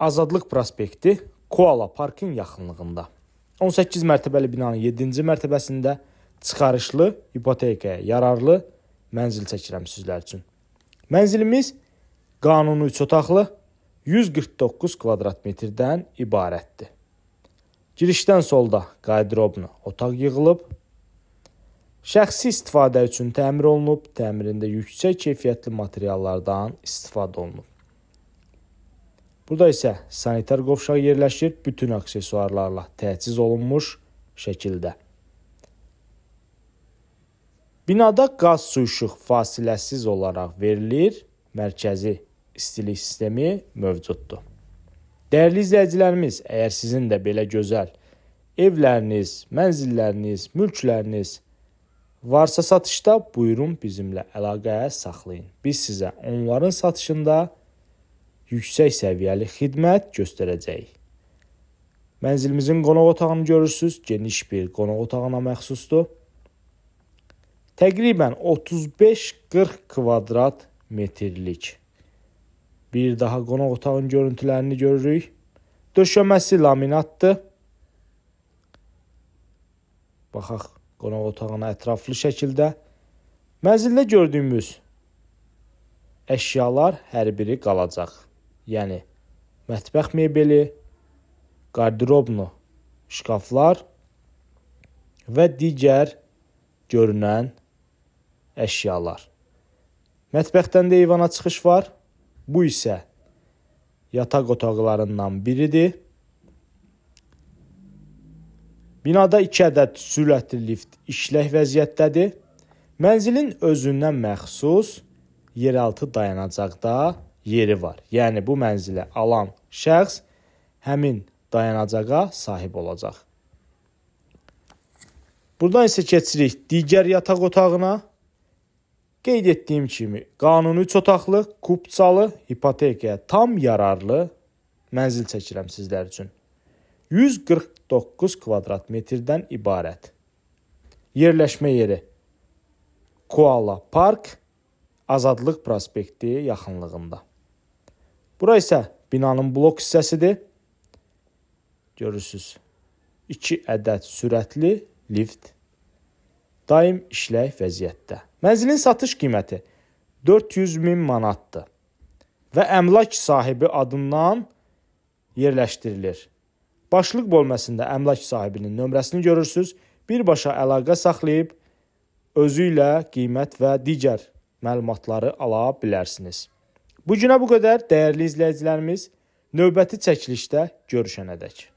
Azadlıq prospekti Koala Parkın yaxınlığında. 18 mərtəbəli binanın 7-ci mərtəbəsində çıxarışlı, ipotekaya yararlı mənzil çəkirəm sizlər üçün. Mənzilimiz qanuni 3 otaqlı 149 kvadrat metrdən ibarətdir. Girişdən solda qarderoblu otaq yığılıb. Şəxsi istifadə üçün təmir olunub, təmirində yüksək keyfiyyətli materiallardan istifadə olunub. Burada isə sanitar qovşaq yerləşir, bütün aksesuarlarla təchiz olunmuş şəkildə. Binada qaz su işıq fasiləsiz olaraq verilir, mərkəzi istilik sistemi mövcuddur. Dəyərli izləyicilərimiz, əgər sizin də belə gözəl evləriniz, mənzilləriniz, mülkləriniz varsa satışda, buyurun bizimlə əlaqə saxlayın. Biz sizə onların satışında yüksək səviyyəli xidmət göstərəcəyik. Mənzilimizin qonaq otağını görürsüz, geniş bir qonaq otağına məxsusdur. Təqribən 35-40 kvadrat metrlik. Bir daha qonaq otağının görüntülərini görürük. Döşəməsi laminatdır. Baxaq qonaq otağına ətraflı şəkildə. Mənzildə gördüyümüz əşyalar hər biri qalacaq yəni mətbəx mebeli, qarderoblu şkaflar və digər görünən əşyalar. Mətbəxdən də eyvana çıxış var. Bu isə yataq otaqlarından biridir. Binada 2 ədəd sürətli lift işlək vəziyyətdədir. Mənzilin özündən məxsus yeraltı dayanacaqda yeri var. Yəni bu mənzili alan şəxs həmin dayanacağa sahib olacaq. Burdan isə keçirik digər yataq otağına. Qeyd etdiyim kimi, qanuni 3 otaqlı, kupçalı, ipotekaya tam yararlı mənzil çəkirəm sizlər üçün. 149 kvadrat metrdən ibarət. Yerləşmə yeri Koala Park Azadlıq prospekti yaxınlığında. Bura isə binanın blok hissəsidir. Görürsüz. 2 ədəd sürətli lift daim işlək vəziyyətdə. Mənzilin satış qiyməti 400 min manatdır və əmlak sahibi adından yerləşdirilir. Başlıq bölməsində əmlak sahibinin nömrəsini görürsüz. Birbaşa əlaqə saxlayıb özü ilə qiymət və digər məlumatları ala bilərsiniz. Bu günə bu qədər dəyərli izləyicilərimiz. Növbəti çəkilişdə görüşənədək.